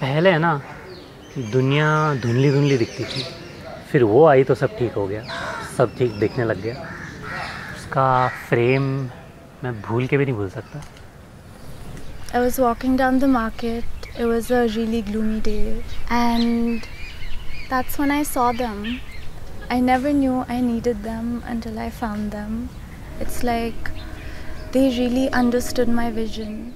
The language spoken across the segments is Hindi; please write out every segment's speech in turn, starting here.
पहले है ना दुनिया धुंधली धुंधली दिखती थी फिर वो आई तो सब ठीक हो गया सब ठीक दिखने लग गया उसका फ्रेम मैं भूल के भी नहीं भूल सकता I was walking down the market. It was a really gloomy day. And that's when I saw them. I never knew I needed them until I found them. It's like they really understood my vision.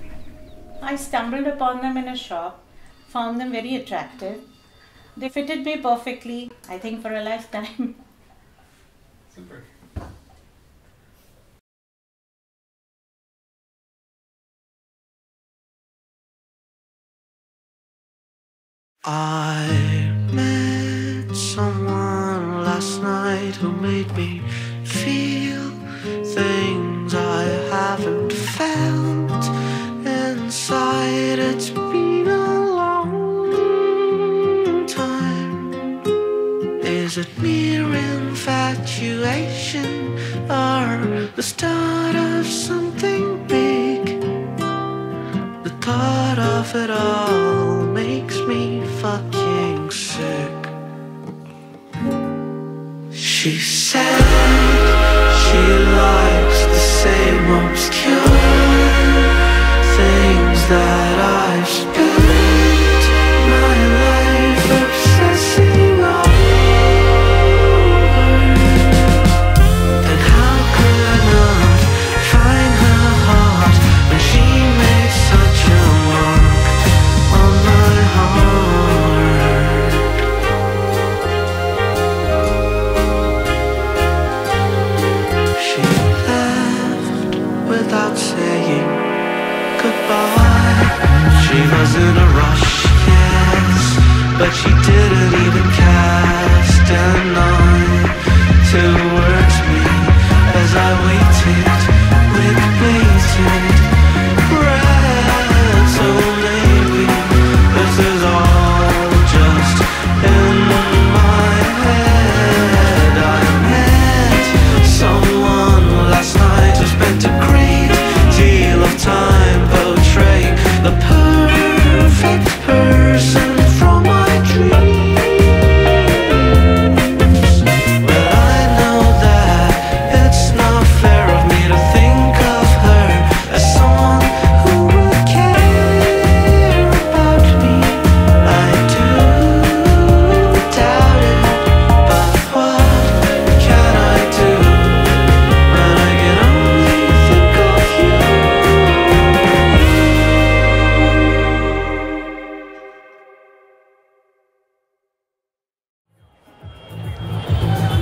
I stumbled upon them in a shop, found them very attractive. They fitted me perfectly, I think for a lifetime. Super. I met someone last night who made me feel things I haven't felt Is it mere infatuation or the start of something big? The thought of it all makes me fucking sick. She said she likes the same obscure cat.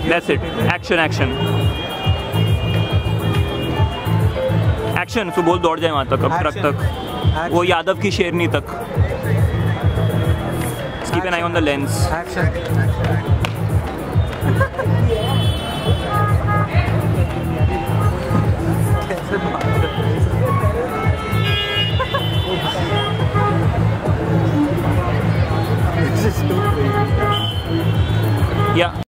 That's it. Action, action. Action. So बोल दौड़ जाए वहाँ तक अब ट्रक तक वो यादव की शेरनी तक keep an eye on the lens Yeah.